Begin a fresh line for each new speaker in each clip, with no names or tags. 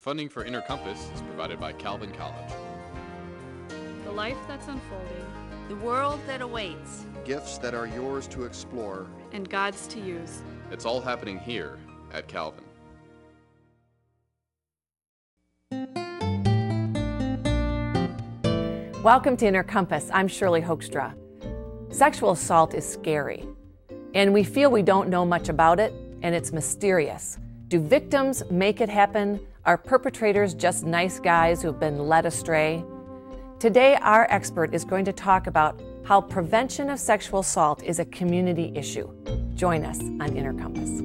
Funding for Inner Compass is provided by Calvin College.
The life that's unfolding,
the world that awaits,
gifts that are yours to explore,
and God's to use.
It's all happening here at Calvin.
Welcome to Inner Compass. I'm Shirley Hoogstra. Sexual assault is scary, and we feel we don't know much about it, and it's mysterious. Do victims make it happen? Are perpetrators just nice guys who've been led astray? Today, our expert is going to talk about how prevention of sexual assault is a community issue. Join us on Inner Compass.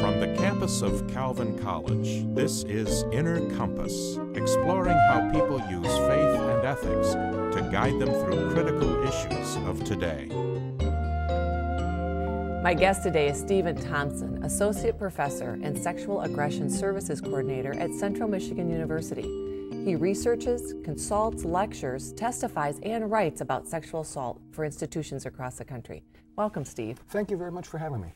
From the campus of Calvin College, this is Inner Compass, exploring how people use faith and ethics to guide them through critical issues of today.
My guest today is Stephen Thompson, Associate Professor and Sexual Aggression Services Coordinator at Central Michigan University. He researches, consults, lectures, testifies, and writes about sexual assault for institutions across the country. Welcome, Steve.
Thank you very much for having me.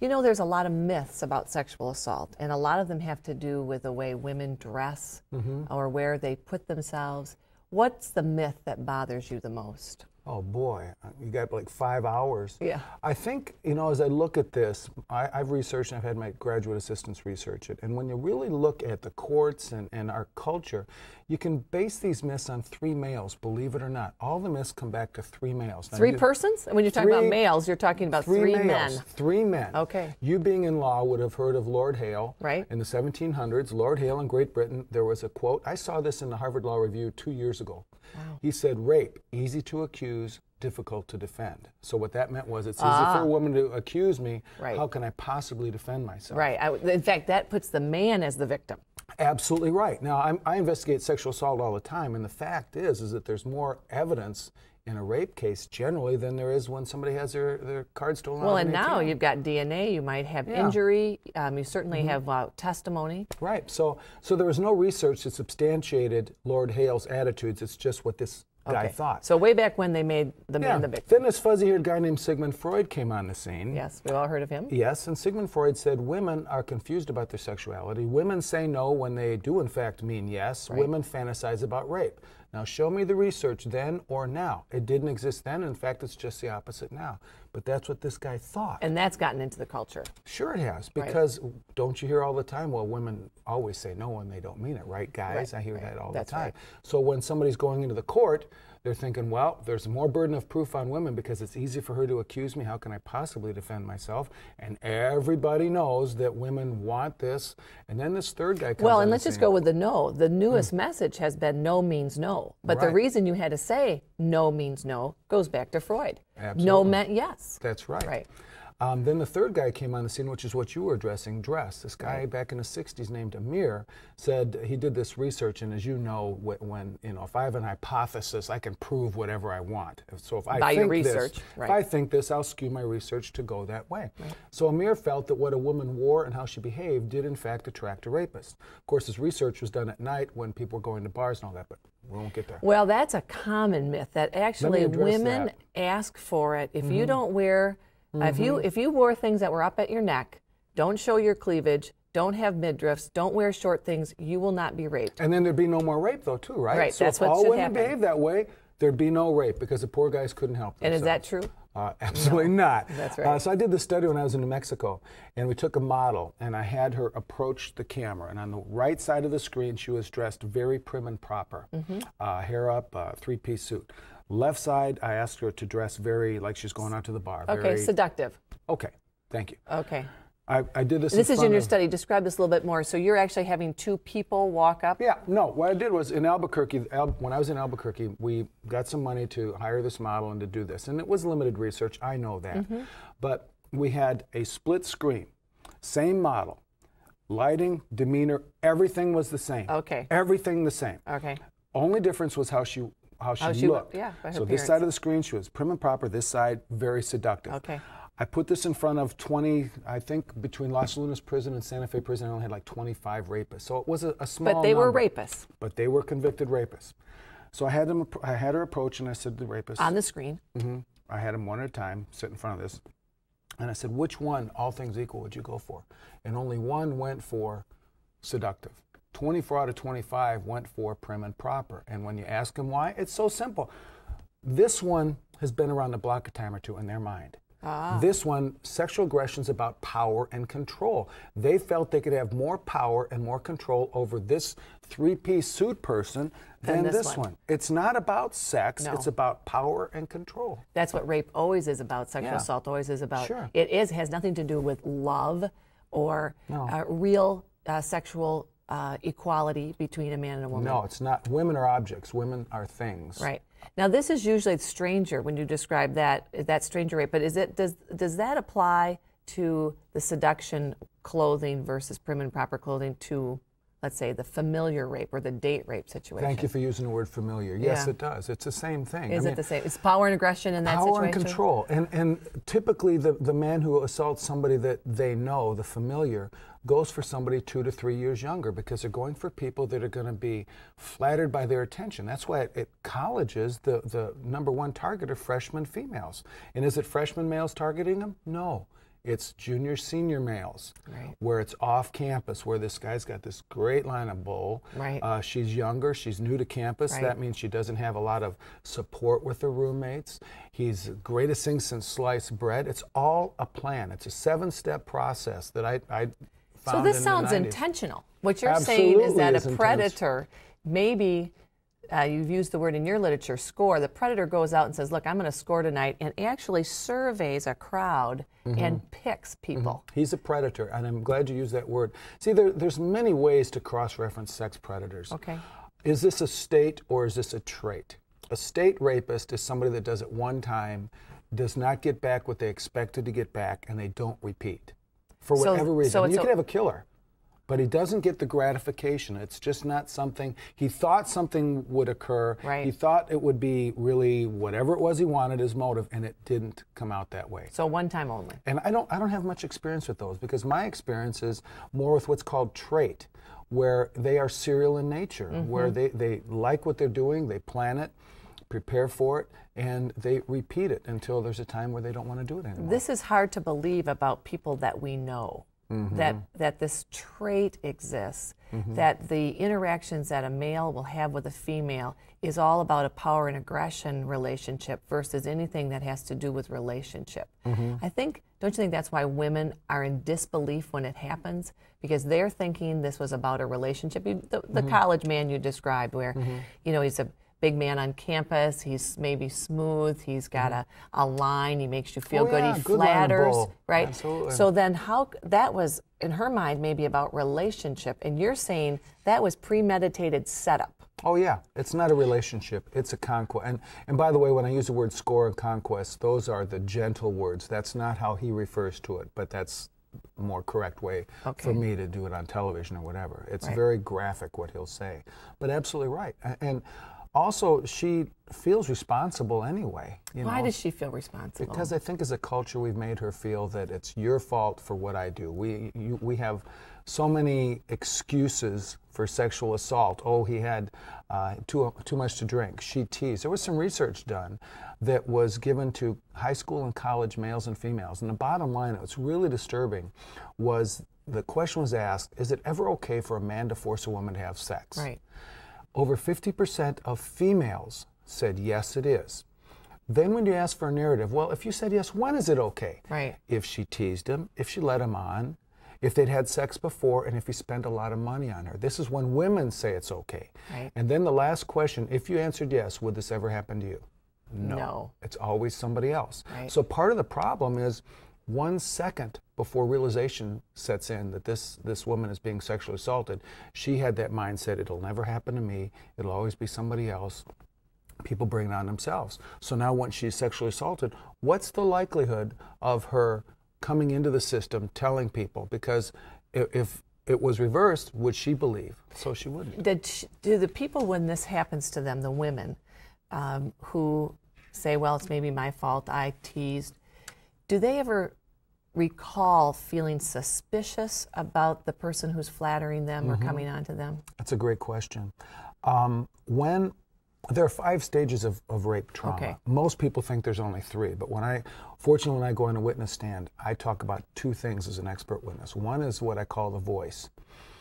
You know, there's a lot of myths about sexual assault, and a lot of them have to do with the way women dress mm-hmm. or where they put themselves. What's the myth that bothers you the most?
Oh boy, you got like five hours.
Yeah.
I think, you know, as I look at this, I, have researched and I've had my graduate assistants research it. And when you really look at the courts and, and our culture, you can base these myths on three males, believe it or not. All the myths come back to three males.
Now, three you, persons? When you're talking three, about males, you're talking about three,
three
males,
men. Three men.
Okay.
You being in law would have heard of Lord Hale.
Right.
In the 1700s, Lord Hale in Great Britain, there was a quote. I saw this in the Harvard Law Review two years ago.
Wow.
He said, rape, easy to accuse, difficult to defend. So what that meant was it's easy ah. for a woman to accuse me.
Right.
How can I possibly defend myself?
Right. I, in fact, that puts the man as the victim.
Absolutely right. Now, I'm, i investigate sexual assault all the time, and the fact is, is that there's more evidence in a rape case generally than there is when somebody has their, their card stolen.
Well, and now you've got DNA. You might have
yeah.
injury. Um, you certainly mm-hmm. have uh, testimony.
Right. So, so there was no research that substantiated Lord Hale's attitudes. It's just what this guy
okay.
thought.
So way back when they made the
yeah.
man the victim.
Then this fuzzy-haired guy named Sigmund Freud came on the scene.
Yes, we've all heard of him.
Yes, and Sigmund Freud said women are confused about their sexuality. Women say no when they do in fact mean yes.
Right.
Women fantasize about rape. Now show me the research then or now. It didn't exist then. In fact, it's just the opposite now. But that's what this guy thought.
And that's gotten into the culture.
Sure it has. Because right. don't you hear all the time, well, women always say no and they don't mean it, right, guys?
Right.
I hear
right.
that all
that's
the time. So when somebody's going into the court, they're thinking, well, there's more burden of proof on women because it's easy for her to accuse me. How can I possibly defend myself? And everybody knows that women want this. And then this third guy comes
Well, and let's
just
go with the no. The newest mm. message has been no means no. But
right.
the reason you had to say no means no goes back to Freud.
Absolutely.
No meant yes.
That's right.
Right.
Um, then the third guy came on the scene, which is what you were addressing, dress. This guy right. back in the 60s named Amir said he did this research, and as you know, when, you know, if I have an hypothesis, I can prove whatever I want. So if I
By
think
research,
this,
right.
if I think this, I'll skew my research to go that way.
Right.
So Amir felt that what a woman wore and how she behaved did in fact attract a rapist. Of course, his research was done at night when people were going to bars and all that, but we won't get there.
Well, that's a common myth that actually women
that.
ask for it. If mm-hmm. you don't wear
Mm-hmm.
If you if you wore things that were up at your neck, don't show your cleavage, don't have midriffs, don't wear short things, you will not be raped.
And then there'd be no more rape though, too, right?
Right.
So
that's
if
what
all
should
women
happen.
behave that way, there'd be no rape because the poor guys couldn't help themselves.
And is that true?
Uh, absolutely
no.
not.
That's right.
Uh, so I did the study when I was in New Mexico, and we took a model, and I had her approach the camera, and on the right side of the screen, she was dressed very prim and proper,
mm-hmm.
uh, hair up, uh, three-piece suit. Left side, I asked her to dress very like she's going out to the bar.
Okay,
very,
seductive.
Okay, thank you.
Okay.
I, I did this.
This is in your
of,
study. Describe this a little bit more. So you're actually having two people walk up.
Yeah. No. What I did was in Albuquerque. Al, when I was in Albuquerque, we got some money to hire this model and to do this, and it was limited research. I know that,
mm-hmm.
but we had a split screen, same model, lighting, demeanor, everything was the same.
Okay.
Everything the same.
Okay.
Only difference was how she how she,
how she
looked.
Yeah.
so
appearance.
this side of the screen, she was prim and proper. This side, very seductive.
Okay.
I put this in front of 20, I think between Los Lunas prison and Santa Fe prison, I only had like 25 rapists. So it was a, a small
But they
number,
were rapists.
But they were convicted rapists. So I had them, I had her approach and I said to the rapist.
On the screen.
Mm-hmm, I had them one at a time sit in front of this. And I said, which one, all things equal, would you go for? And only one went for seductive. 24 out of 25 went for prim and proper. And when you ask them why, it's so simple. This one has been around the block a time or two in their mind. This one, sexual aggression is about power and control. They felt they could have more power and more control over this three piece suit person
Than
than,
this
this,
one.
one. It's not about sex,
No.
it's about power and control.
That's what rape always is about. Sexual
Yeah.
assault always is about.
Sure.
It is has nothing to do with love or
No.
uh, real uh, sexual uh, equality between a man and a woman.
No, it's not. Women are objects, women are things.
Right. Now this is usually stranger when you describe that that stranger rape, but is it does does that apply to the seduction clothing versus prim and proper clothing to let's say the familiar rape or the date rape situation?
Thank you for using the word familiar. Yes,
Yeah.
it does. It's the same thing.
Is
I
it
mean,
the same? It's power and aggression in that
power
situation.
and control and and typically the the man who assaults somebody that they know the familiar goes for somebody two to three years younger because they're going for people that are going to be flattered by their attention that's why at, at colleges the the number one target are freshman females and is it freshman males targeting them no it's junior senior males
Right.
where it's off campus where this guy's got this great line of bull
Right.
uh, she's younger she's new to campus
Right.
that means she doesn't have a lot of support with her roommates. He's the greatest thing since sliced bread. It's all a plan. It's a seven-step process that I, I
So this sounds
the 90s.
intentional. What you're saying is
Absolutely
that
is
a
intense.
predator, maybe uh, you've used the word in your literature, score. The predator goes out and says, "Look, I'm going to score tonight," and actually surveys a crowd
Mm-hmm.
and picks people.
He's a predator, and I'm glad you used that word. See, there, there's many ways to cross-reference sex predators.
Okay.
Is this a state or is this a trait? A state rapist is somebody that does it one time, does not get back what they expected to get back, and they don't repeat for
So-
whatever reason.
so
you could have a killer, but he doesn't get the gratification. It's just not something he thought something would occur.
Right.
He thought it would be really whatever it was he wanted, his motive, and it didn't come out that way.
So one time only.
And I don't I don't have much experience with those because my experience is more with what's called trait, where they are serial in nature, mm-hmm. where they, they like what they're doing, they plan it, prepare for it, and they repeat it until there's a time where they don't want to do it anymore.
This is hard to believe about people that we know.
Mm-hmm.
That that this trait exists. That the interactions that a male will have with a female is all about a power and aggression relationship versus anything that has to do with relationship.
Mm-hmm.
I think don't you think that's why women are in disbelief when it happens because they're thinking this was about a relationship. You, the, the
Mm-hmm.
college man you described, where you know he's a big man on campus. He's maybe smooth. He's got a, a line. He makes you feel
Mm-hmm. Oh,
good.
yeah,
He
good
flatters, right?
Absolutely.
So then, how that was in her mind maybe about relationship, and you're saying that was premeditated setup.
Oh yeah, it's not a relationship; it's a conquest. And and by the way, when I use the word score and conquest, those are the gentle words. That's not how he refers to it, but that's a more correct way
Okay.
for me to do it on television or whatever. It's
Right.
very graphic what he'll say, but absolutely right. And also, she feels responsible anyway. You
Why
know?
does she feel responsible?
Because I think as a culture we've made her feel that it's your fault for what I do. We you, we have so many excuses for sexual assault. Oh, he had uh, too too much to drink. She teased. There was some research done that was given to high school and college males and females, and the bottom line, what's really disturbing, was the question was asked: Is it ever okay for a man to force a woman to have sex?
right.
Over 50% of females said yes, it is. Then, when you ask for a narrative, well, if you said yes, when is it okay?
Right.
If she teased him, if she led him on, if they'd had sex before, and if he spent a lot of money on her. This is when women say it's okay.
Right.
And then the last question if you answered yes, would this ever happen to you?
No.
It's always somebody else.
Right.
So part of the problem is one second before realization sets in that this, this woman is being sexually assaulted, she had that mindset it'll never happen to me, it'll always be somebody else. People bring it on themselves. So now, once she's sexually assaulted, what's the likelihood of her coming into the system telling people? Because if, it was reversed, would she believe? So she wouldn't.
Did sh do the people when this happens to them, the women, um, who say, "Well, it's maybe my fault. I teased," do they ever recall feeling suspicious about the person who's flattering them or coming on to them?
That's a great question. Um, when There are five stages of, of rape trauma.
Okay.
Most people think there's only three, but when I, fortunately, when I go on a witness stand, I talk about two things as an expert witness. One is what I call the voice.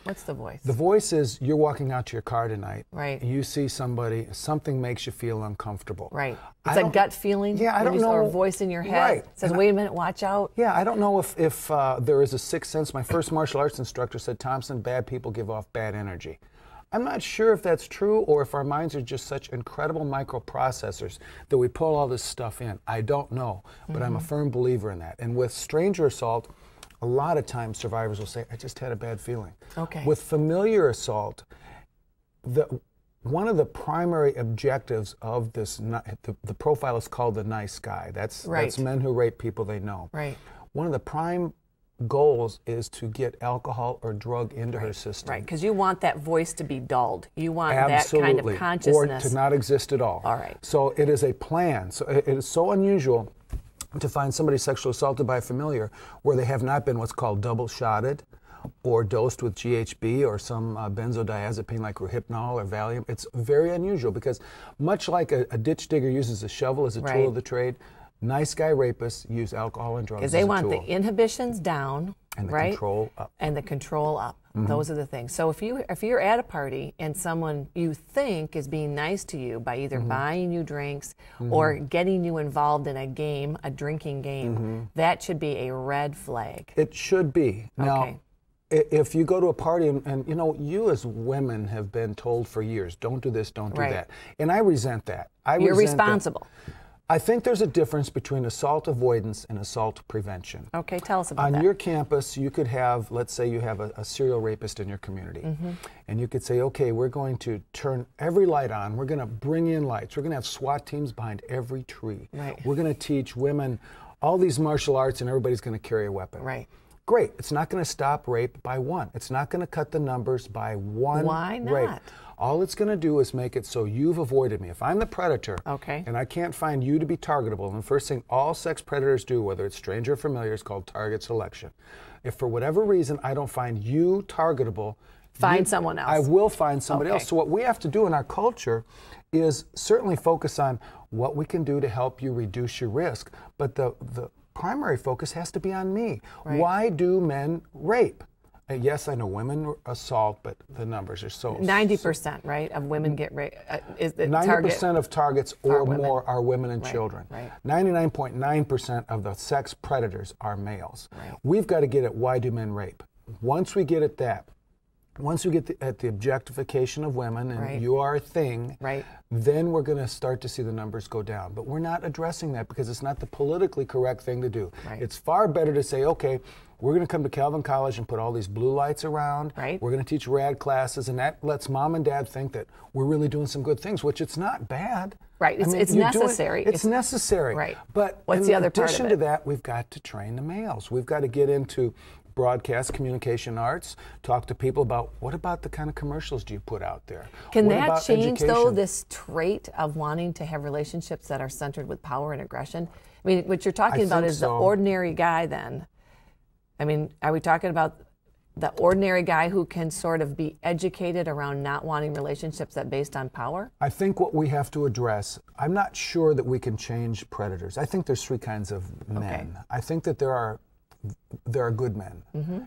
What's the voice?
The voice is you're walking out to your car tonight.
Right.
You see somebody, something makes you feel uncomfortable.
right. It's a gut feeling.
Yeah, I don't know.
Or a voice in your head
Right.
says,
And
"Wait a minute, watch out."
Yeah, I don't know if, if uh, there is a sixth sense. My first martial arts instructor said, Thompson, bad people give off bad energy. I'm not sure if that's true or if our minds are just such incredible microprocessors that we pull all this stuff in. I don't know, but I'm a
Mm-hmm.
firm believer in that. And with stranger assault, a lot of times survivors will say, I just had a bad feeling.
Okay.
With familiar assault, the one of the primary objectives of this the, the profile is called the nice guy. That's
right.
that's men who rape people they know.
Right.
One of the prime goals is to get alcohol or drug into her system.
Right. Because you want that voice to be dulled. You want that kind of consciousness.
Or to not exist at all.
All right.
So it is a plan. So it is so unusual to find somebody sexually assaulted by a familiar where they have not been what's called double shotted or dosed with GHB or some uh, benzodiazepine like Rohypnol or Valium. It's very unusual because much like a, a ditch digger uses a shovel as a
Right.
tool of the trade, nice guy rapists use alcohol and drugs
Because they want
tool.
the inhibitions down,
And the
right?
control up.
And the control up.
Mm-hmm.
Those are the things. So if you if you're at a party and someone you think is being nice to you by either
Mm-hmm.
buying you drinks or getting you involved in a game, a drinking game,
Mm-hmm.
that should be a red flag.
It should be. Now,
Okay.
if you go to a party and, and you know, you as women have been told for years, don't do this, don't do
Right.
that. And I resent that. I
You're
resent that. I think there's a difference between assault avoidance and assault prevention.
Okay, tell us about
On
that.
your campus, you could have, let's say, you have a, a serial rapist in your community,
Mm-hmm.
and you could say, okay, we're going to turn every light on. We're going to bring in lights. We're going to have SWAT teams behind every tree.
Right.
We're going to teach women all these martial arts, and everybody's going to carry a weapon.
Right.
Great. It's not going to stop rape by one. It's not going to cut the numbers by one
Why
rape. All it's going to do is make it so you've avoided me. If I'm the predator,
Okay.
and I can't find you to be targetable, and the first thing all sex predators do, whether it's stranger or familiar, is called target selection. If for whatever reason I don't find you targetable,
Find
you-
someone else.
I will find somebody
Okay.
else. So what we have to do in our culture is certainly focus on what we can do to help you reduce your risk, but the the primary focus has to be on me.
Right.
Why do men rape? Yes, I know women assault, but the numbers are so
Ninety percent, right, of women get raped. Uh, is the
ninety percent of targets or more are women and
Right,
children. Ninety-nine point nine percent of the sex predators are males.
Right.
We've got to get at why do men rape. Once we get at that, once we get the, at the objectification of women and
Right.
you are a thing,
Right.
then we're going to start to see the numbers go down. But we're not addressing that because it's not the politically correct thing to do.
Right.
It's far better to say, okay, we're going to come to Calvin College and put all these blue lights around.
Right.
We're going to teach rad classes, and that lets mom and dad think that we're really doing some good things, which it's not bad.
Right, it's- it's
you're doing-
necessary.
it's,
It's-
necessary.
Right.
But
What's
in
the other
addition
it?
to that, we've got to train the males. We've got to get into broadcast communication arts, talk to people about what about the kind of commercials do you put out there?
Can
What
that change though this trait of wanting to have relationships that are centered with power and aggression? I mean, what you're talking
I
about is the ordinary guy. Then, I mean, are we talking about the ordinary guy who can sort of be educated around not wanting relationships that based on power?
I think what we have to address, I'm not sure that we can change predators. I think there's three kinds of men. I think that there are there are good men.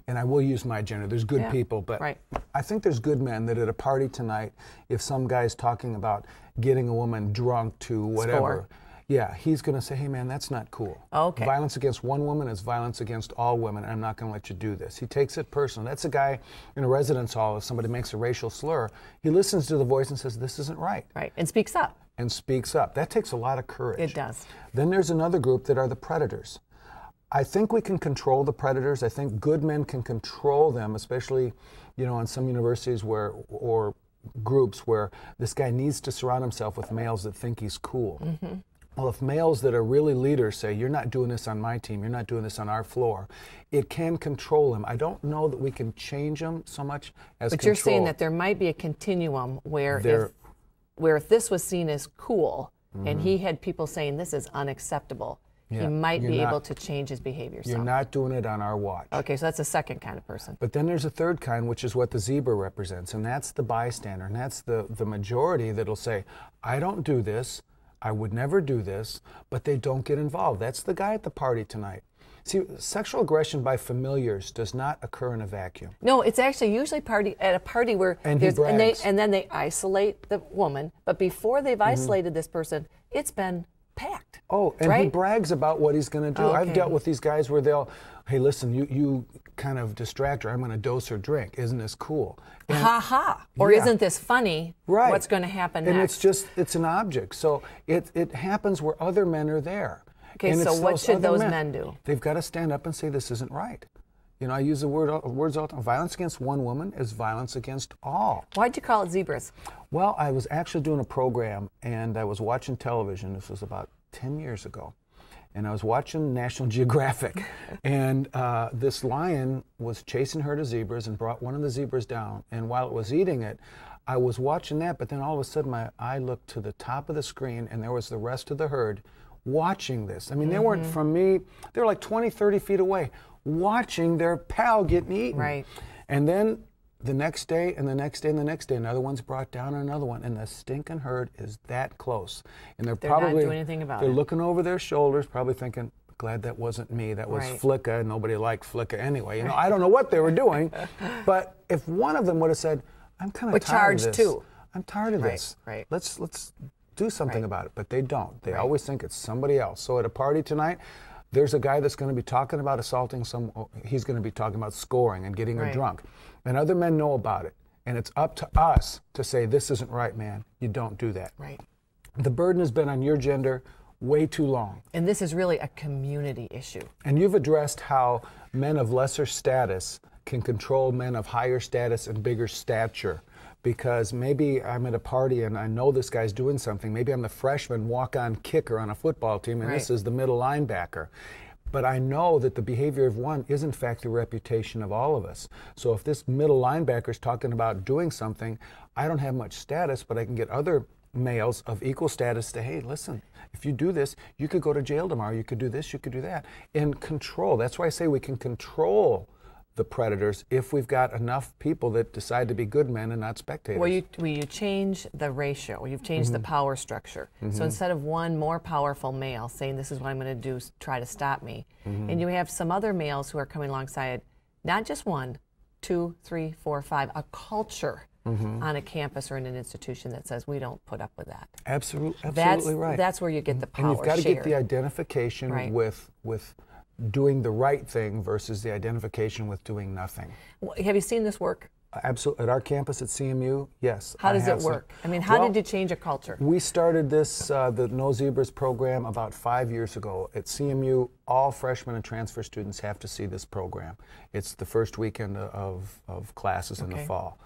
And I will use my gender. There's good
Mm-hmm. Yeah,
people, but
right.
I think there's good men that at a party tonight, if some guy's talking about getting a woman drunk to whatever,
Score.
yeah, he's going to say, hey man, that's not cool.
Okay.
Violence against one woman is violence against all women, and I'm not going to let you do this. He takes it personal. That's a guy in a residence hall, if somebody makes a racial slur, he listens to the voice and says, this isn't right
Right, and speaks up.
and speaks up. That takes a lot of courage.
It does.
Then there's another group that are the predators. I think we can control the predators. I think good men can control them, especially, you know, on some universities where or groups where this guy needs to surround himself with males that think he's cool.
Mm-hmm.
Well, if males that are really leaders say, You're not doing this on my team, you're not doing this on our floor, it can control him. I don't know that we can change them so much as
But you're saying that there might be a continuum where
There-
if where if this was seen as cool and
Mm-hmm.
he had people saying this is unacceptable,
Yeah,
he might
you're
be
not-
able to change his behavior.
You're
some.
not doing it on our watch.
Okay, so that's the second kind of person.
But then there's a third kind, which is what the zebra represents, and that's the bystander, and that's the, the majority that'll say, I don't do this, I would never do this, but they don't get involved. That's the guy at the party tonight. See, sexual aggression by familiars does not occur in a vacuum.
No, it's actually usually party at a party where
And
and, they.
Mm-hmm.
and then they isolate the woman. But before they've isolated this person, it's been.
Oh, and he brags about what he's going to do. I've dealt with these guys where they'll, hey, listen, you, you kind of distract her. I'm going to dose her drink. Isn't this cool? And-
ha ha. Or
Yeah.
isn't this funny?
right.
What's going to happen
and
next?
it's just it's an object so it, it happens where other men are there
Okay,
And
so what should those men do?
they've got to stand up and say this isn't right you know i use the word words all the time violence against one woman is violence against all
Why'd you call it zebras?
well i was actually doing a program and i was watching television this was about 10 years ago and i was watching national geographic and uh, this lion was chasing herd of zebras and brought one of the zebras down and while it was eating it i was watching that but then all of a sudden my eye looked to the top of the screen and there was the rest of the herd watching this i mean they weren't
Mm-hmm.
from me they were like 20 30 feet away watching their pal getting eaten
Right.
and then the next day and the next day and the next day, another one's brought down and another one, and the stinking herd is that close. And they're,
They're not
probably
doing anything about it.
they're
it.
looking over their shoulders, probably thinking, "Glad that wasn't me. That was
Right.
Flicka. and Nobody liked Flicka anyway." You know, I don't know what they were doing, but if one of them would have said, "I'm kind of
But
tired of this.
too.
I'm tired of
Right,
this.
right.
Let's let's do something
Right.
about it." But they don't. They always think it's somebody else. So at a party tonight. There's a guy that's going to be talking about assaulting some. Oh, he's going to be talking about scoring and getting her
Right.
drunk, and other men know about it. And it's up to us to say, this isn't right, man. You don't do that.
Right.
The burden has been on your gender way too long.
And this is really a community issue.
And you've addressed how men of lesser status can control men of higher status and bigger stature. Because maybe I'm at a party and I know this guy's doing something. Maybe I'm the freshman walk on kicker on a football team and this is the middle linebacker. But I know that the behavior of one is, in fact, the reputation of all of us. So if this middle linebacker is talking about doing something, I don't have much status, but I can get other males of equal status to, hey, listen, if you do this, you could go to jail tomorrow. You could do this, you could do that. In control. That's why I say we can control the predators if we've got enough people that decide to be good men and not spectators.
Well, you, well, you change the ratio. You've changed the
Mm-hmm.
power structure. So instead of one more powerful male saying, "This is what I'm going to do, try to stop me,"
Mm-hmm.
and you have some other males who are coming alongside, not just one, two, three, four, five, a culture
Mm-hmm.
on a campus or in an institution that says we don't put up with that.
Absolute, absolutely
That's
right.
that's where you get the power
and you've got to get the identification
Right.
with with doing the right thing versus the identification with doing nothing.
Have you seen this work?
Absolutely. At our campus at CMU, yes.
How does it
seen-
work? I mean, how
Well,
did you change a culture?
We started this, uh, the No Zebras program, about five years ago. At CMU, all freshmen and transfer students have to see this program. It's the first weekend of, of classes in the fall.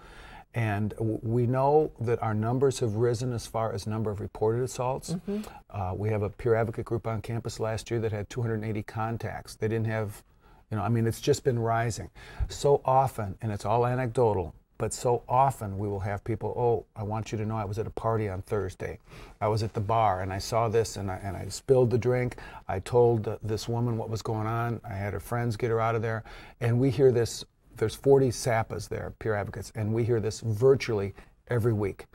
And we know that our numbers have risen as far as number of reported assaults.
Mm-hmm.
Uh, we have a peer advocate group on campus last year that had 280 contacts. They didn't have, you know, I mean, it's just been rising. So often, and it's all anecdotal, but so often we will have people, oh, I want you to know I was at a party on Thursday. I was at the bar and I saw this and I, and I spilled the drink. I told uh, this woman what was going on. I had her friends get her out of there. And we hear this, there's 40 SAPAs there, peer advocates, and we hear this virtually every week.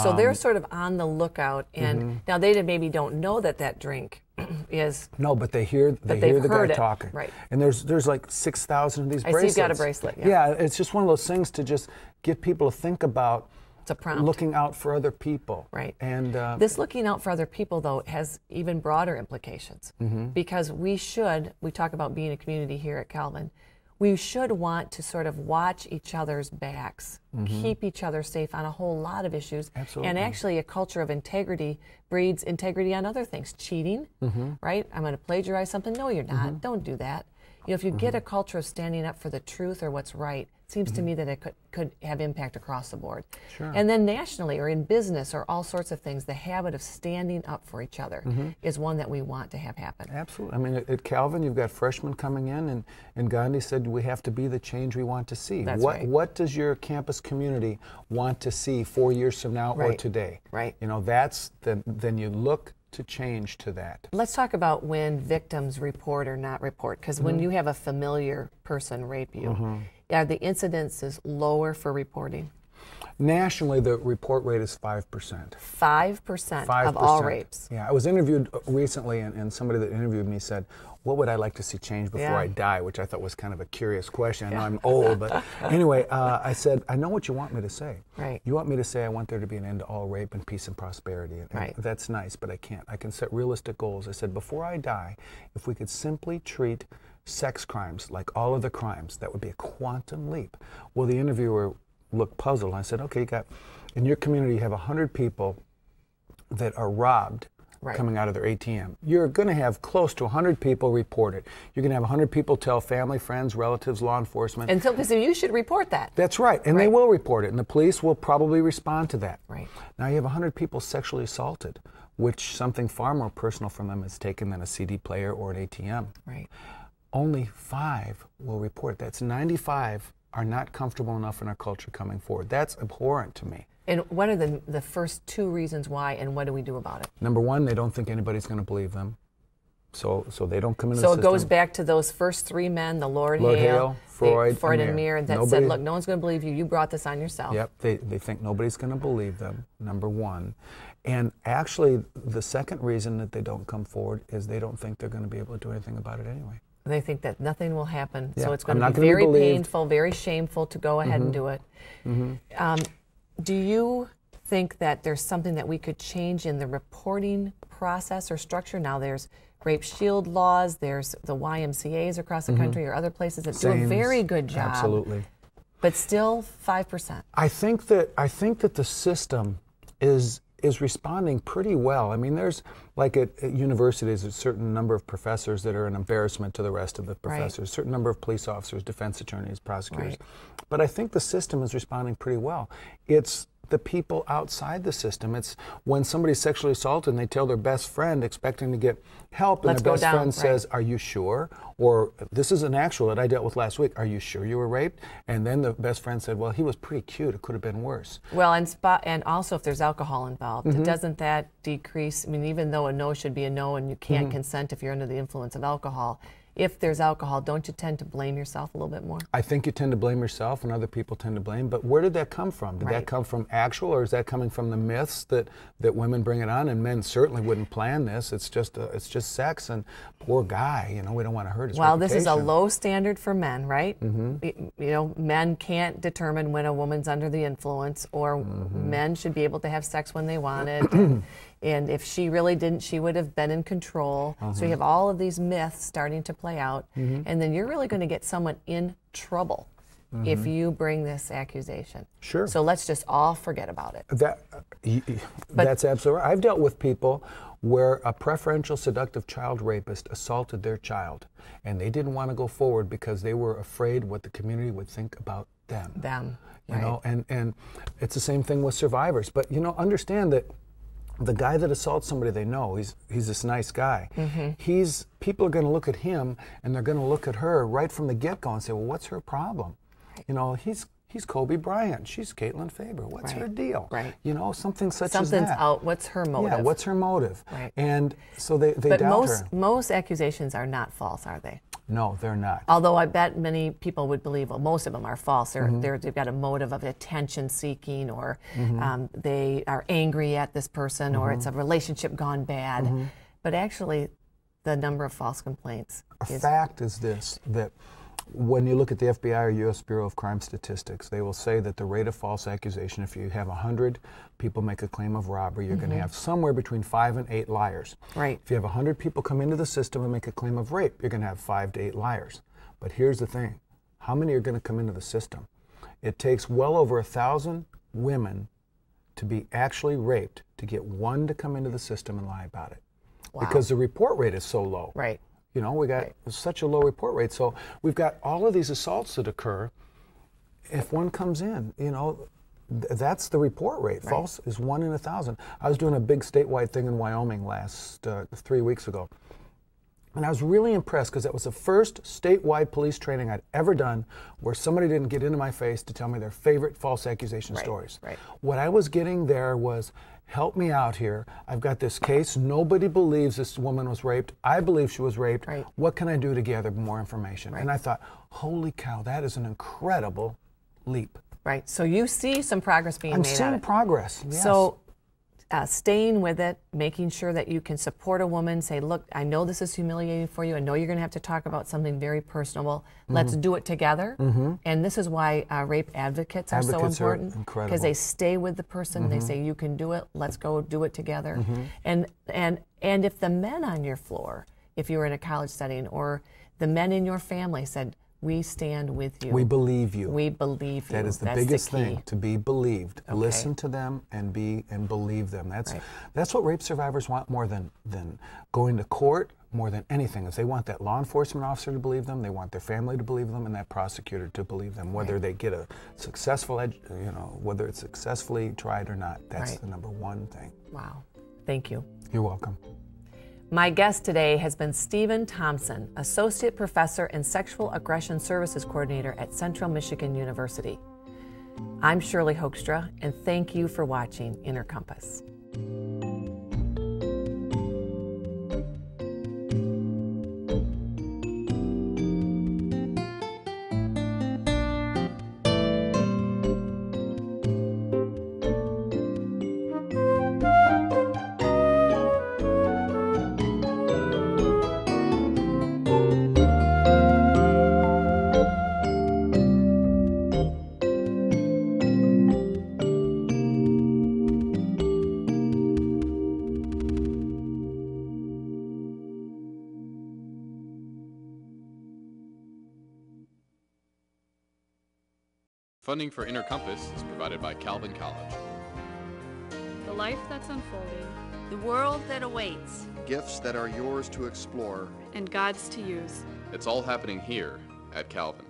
So
Um,
they're sort of on the lookout, and
mm-hmm.
now they maybe don't know that that drink is.
No, but they hear they hear the guy
it,
talking.
right.
And there's there's like six thousand of these
I see
bracelets.
you've got a bracelet, yeah.
it's just one of those things to just get people to think about
It's a prompt.
looking out for other people.
Right.
And uh,
This looking out for other people, though, has even broader implications
Mm-hmm.
because we should, we talk about being a community here at Calvin, we should want to sort of watch each other's backs, keep each other safe on a whole lot of issues.
Absolutely.
And actually, a culture of integrity breeds integrity on other things. Cheating,
Mm-hmm.
right? I'm going to plagiarize something. No, you're not. Don't do that. You know, if you get
Mm-hmm.
a culture of standing up for the truth or what's right, it seems to me that it could, could have impact across the board.
Sure.
And then nationally or in business or all sorts of things, the habit of standing up for each other
Mm-hmm.
is one that we want to have happen.
Absolutely. I mean, at, Calvin, you've got freshmen coming in, and, and Gandhi said we have to be the change we want to see.
That's
what
right.
What does your campus community want to see four years from now or
Right.
today?
Right.
You know, that's then then you look to change to that.
Let's talk about when victims report or not report, because when
Mm-hmm.
you have a familiar person rape you, are the incidences lower for reporting?
Nationally, the report rate is 5%.
Five percent of all rapes.
Yeah, I was interviewed recently, and, and somebody that interviewed me said, What would I like to see change before
Yeah.
I die? Which I thought was kind of a curious question. I know I'm old, but anyway, uh, I said, I know what you want me to say.
Right.
You want me to say I want there to be an end to all rape and peace and prosperity. And,
Right.
That's nice, but I can't. I can set realistic goals. I said, Before I die, if we could simply treat sex crimes like all other crimes, that would be a quantum leap. Well, the interviewer looked puzzled. I said, Okay, you got, in your community, you have 100 people that are robbed
Right.
coming out of their ATM. You're going to have close to 100 people report it. You're going to have 100 people tell family, friends, relatives, law enforcement.
And so, so you should report that.
That's right, and they will report it, and the police will probably respond to that.
Right.
Now you have 100 people sexually assaulted, which something far more personal from them is taken than a CD player or an ATM.
Right.
Only five will report. That's 95 are not comfortable enough in our culture coming forward. That's abhorrent to me.
And what are the the first two reasons why, and what do we do about it?
Number one, they don't think anybody's going to believe them, so so they don't come into
So it goes back to those first three men, the Lord,
Lord
Hale,
Hale,
the-
Freud,
Freud
and Mir.
That
Nobody-
said, look, no one's going to believe you. You brought this on yourself.
Yep, they, they think nobody's going to believe them, number one. And actually, the second reason that they don't come forward is they don't think they're going to be able to do anything about it anyway.
They think that nothing will happen.
Yeah,
So it's
I'm
going to be
gonna be
very painful, very shameful to go ahead and do it. Um, do you think that there's something that we could change in the reporting process or structure? Now there's rape shield laws, there's the YMCAs across the mm-hmm. country or other places that do a very good job.
Absolutely.
But still 5%.
I think that I think that the system is is responding pretty well. I mean, there's like at, at universities a certain number of professors that are an embarrassment to the rest of the professors, a certain number of police officers, defense attorneys, prosecutors.
Right.
But I think the system is responding pretty well. It's the people outside the system. It's when somebody's sexually assaulted and they tell their best friend expecting to get help and
Let's
their best
down,
friend
right.
says, are you sure? Or this is an actual that I dealt with last week. Are you sure you were raped? And then the best friend said, Well, he was pretty cute. It could have been worse.
Well, and spot, and also if there's alcohol involved,
Mm-hmm.
doesn't that decrease? I mean, even though a no should be a no, and you can't
Mm-hmm.
consent if you're under the influence of alcohol, if there's alcohol, don't you tend to blame yourself a little bit more?
I think you tend to blame yourself and other people tend to blame. But where did that come from? Did
Right.
that come from actual or is that coming from the myths that, that women bring it on? And men certainly wouldn't plan this. It's just, a, it's just sex and poor guy, you know, we don't want to hurt his
Well, this is a low standard for men, right?
Mm-hmm.
You know, men can't determine when a woman's under the influence, or
Mm-hmm.
men should be able to have sex when they want it. and, and if she really didn't, she would have been in control. So
Uh-huh.
you have all of these myths starting to play out,
Mm-hmm.
and then you're really going to get someone in trouble if you bring this accusation.
Mm-hmm. Sure.
So let's just all forget about it.
That, y- y- that's absolutely right. I've dealt with people where a preferential seductive child rapist assaulted their child, and they didn't want to go forward because they were afraid what the community would think about them.
Them,
you
right.
know, and and it's the same thing with survivors. But you know, understand that the guy that assaults somebody they know, he's he's this nice guy.
Mm-hmm.
He's people are going to look at him and they're going to look at her right from the get go and say, well, what's her problem? You know, he's. He's Kobe Bryant. She's Katelyn Faber. What's her deal?
Right.
You know, something such
Something's
as that.
out. What's her motive?
Yeah, what's her motive?
Right.
And so they, they
but
doubt
most
her.
most accusations are not false, are they?
No, they're not.
Although I bet many people would believe, well, most of them are false. They're,
Mm-hmm.
they're, they've got a motive of attention seeking, or um, they are angry at this person, or
Mm-hmm.
it's a relationship gone bad. But actually, the number of false complaints
A
is
fact is this that when you look at the FBI or U.S. Bureau of Crime Statistics, they will say that the rate of false accusation, if you have 100 people make a claim of robbery, you're going to mm-hmm. have somewhere between five and eight liars.
Right.
If you have 100 people come into the system and make a claim of rape, you're going to have five to eight liars. But here's the thing how many are going to come into the system? It takes well over a thousand women to be actually raped to get one to come into the system and lie about it. Because the report rate is so low.
right.
You know, we got such a low report rate. So we've got all of these assaults that occur. If one comes in, you know, th- that's the report rate. False is one in a thousand. I was doing a big statewide thing in Wyoming last uh, three weeks ago. And I was really impressed because that was the first statewide police training I'd ever done where somebody didn't get into my face to tell me their favorite false accusation
Right,
stories.
right.
What I was getting there was help me out here. I've got this case. Nobody believes this woman was raped. I believe she was raped.
Right.
What can I do to gather more information? And I thought, holy cow, that is an incredible leap.
Right. So you see some progress being
I'm
made on
seeing progress. Yes.
So, uh, staying with it, making sure that you can support a woman, say, Look, I know this is humiliating for you. I know you're going to have to talk about something very personal. Let's
Mm-hmm.
do it together. And this is why uh, rape advocates are
Advocates
so important because they stay with the person. They say, You can do it. Let's go do it together. And, and, and if the men on your floor, if you were in a college setting, or the men in your family said, We stand with you.
we believe you.
We believe you.
That is the
That's
biggest
the
thing to be believed. Listen to them and be and believe them. That's
Right.
that's what rape survivors want more than than going to court. More than anything, is they want that law enforcement officer to believe them, they want their family to believe them, and that prosecutor to believe them. Whether they get a successful, you know, whether it's successfully tried or not, that's
Right.
the number one thing.
Wow. Thank you.
You're welcome.
My guest today has been Stephen Thompson, Associate Professor and Sexual Aggression Services Coordinator at Central Michigan University. I'm Shirley Hoogstra, and thank you for watching Inner Compass.
Funding for Inner Compass is provided by Calvin College.
The life that's unfolding,
The world that awaits.
Gifts that are yours to explore.
and God's to use.
It's all happening here at Calvin.